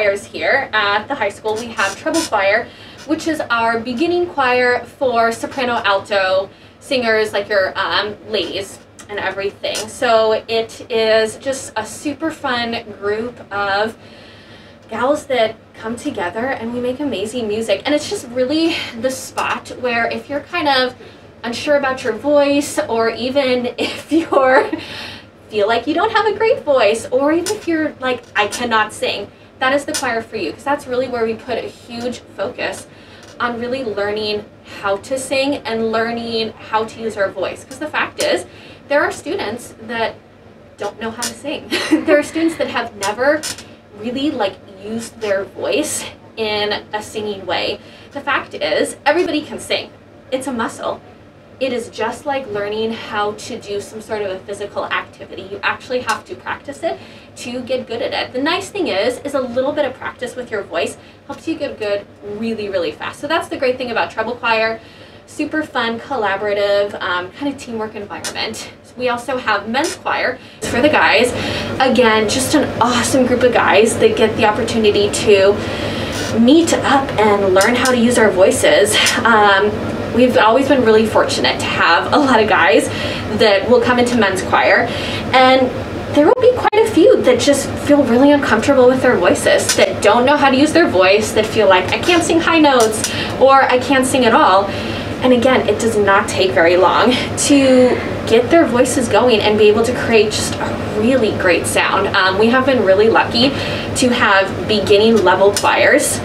choirs here at the high school. We have treble choir, which is our beginning choir for soprano, alto singers, like your um, ladies and everything. So it is just a super fun group of gals that come together and we make amazing music. And it's just really the spot where if you're kind of unsure about your voice or even if you're feel like you don't have a great voice or even if you're like I cannot sing, that is the choir for you because that's really where we put a huge focus on really learning how to sing and learning how to use our voice because the fact is there are students that don't know how to sing. there are students that have never really like used their voice in a singing way. The fact is everybody can sing. It's a muscle it is just like learning how to do some sort of a physical activity. You actually have to practice it to get good at it. The nice thing is, is a little bit of practice with your voice helps you get good really, really fast. So that's the great thing about treble choir. Super fun, collaborative, um, kind of teamwork environment. We also have men's choir for the guys. Again, just an awesome group of guys that get the opportunity to meet up and learn how to use our voices. Um, we've always been really fortunate to have a lot of guys that will come into men's choir and there will be quite a few that just feel really uncomfortable with their voices, that don't know how to use their voice, that feel like I can't sing high notes or I can't sing at all. And again, it does not take very long to get their voices going and be able to create just a really great sound. Um, we have been really lucky to have beginning level choirs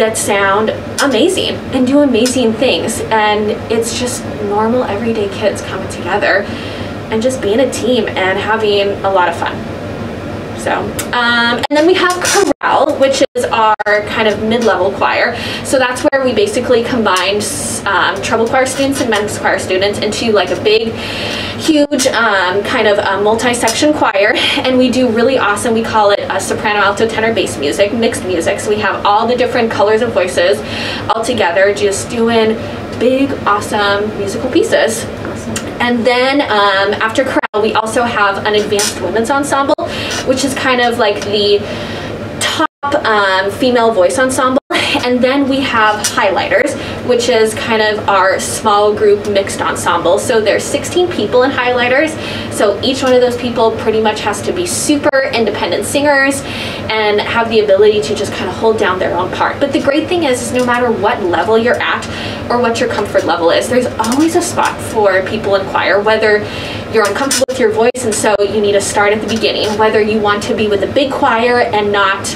that sound amazing and do amazing things. And it's just normal, everyday kids coming together and just being a team and having a lot of fun. So, um, and then we have chorale, which is our kind of mid-level choir. So that's where we basically combined um, treble choir students and men's choir students into like a big, huge um, kind of multi-section choir. And we do really awesome, we call it a soprano, alto, tenor, bass music, mixed music. So we have all the different colors of voices all together, just doing big, awesome musical pieces. And then um, after chorale, we also have an advanced women's ensemble, which is kind of like the top um, female voice ensemble. And then we have highlighters, which is kind of our small group mixed ensemble. So there's 16 people in highlighters. So each one of those people pretty much has to be super independent singers and have the ability to just kind of hold down their own part. But the great thing is, is no matter what level you're at or what your comfort level is, there's always a spot for people in choir, whether you're uncomfortable with your voice and so you need to start at the beginning, whether you want to be with a big choir and not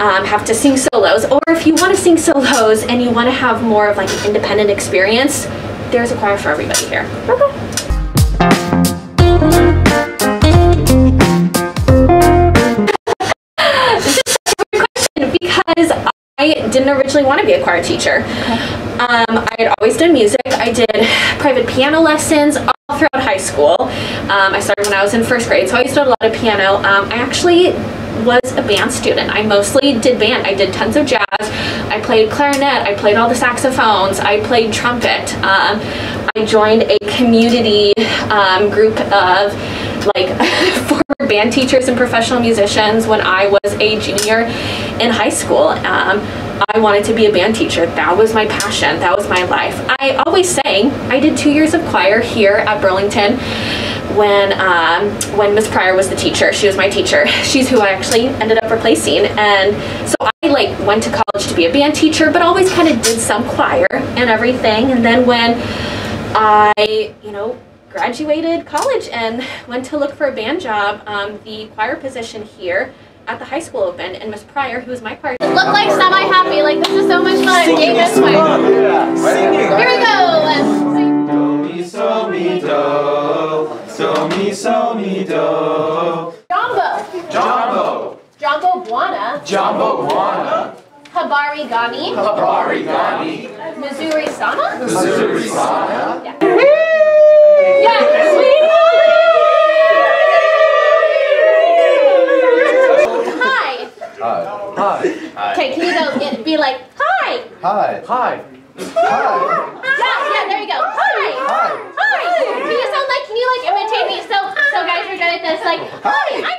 um, have to sing solos, or if you want to sing solos and you want to have more of like an independent experience, there's a choir for everybody here. Okay. because I didn't originally want to be a choir teacher. Um, I had always done music. I did private piano lessons all throughout high school. Um, I started when I was in first grade, so I used to do a lot of piano. Um, I actually was a band student. I mostly did band. I did tons of jazz. I played clarinet. I played all the saxophones. I played trumpet. Um, I joined a community um, group of like former band teachers and professional musicians when I was a junior in high school. Um, I wanted to be a band teacher. That was my passion. That was my life. I always sang. I did two years of choir here at Burlington when um, when Miss Pryor was the teacher. She was my teacher. She's who I actually ended up replacing. And so I like went to college to be a band teacher, but always kind of did some choir and everything. And then when I, you know, graduated college and went to look for a band job, um, the choir position here at the high school opened, and Miss Pryor, who was my choir. looked like semi-happy, like this is so much fun. Yay, this way. Mi so mi do. Jumbo. Jumbo, Jumbo Bwana. Jumbo Wana, Habari Gani. Habari Gani, Missouri Sama. Nzuri Sana. Yeah. Hi. Hi. Okay, can you go get, be like, hi. Hi. Hi. Hi. Yeah, yeah, there you go. Hi. Hi. Hi. Can you sound like, can you like imitate me? So, so guys, we're good at this. Like, hi. I'm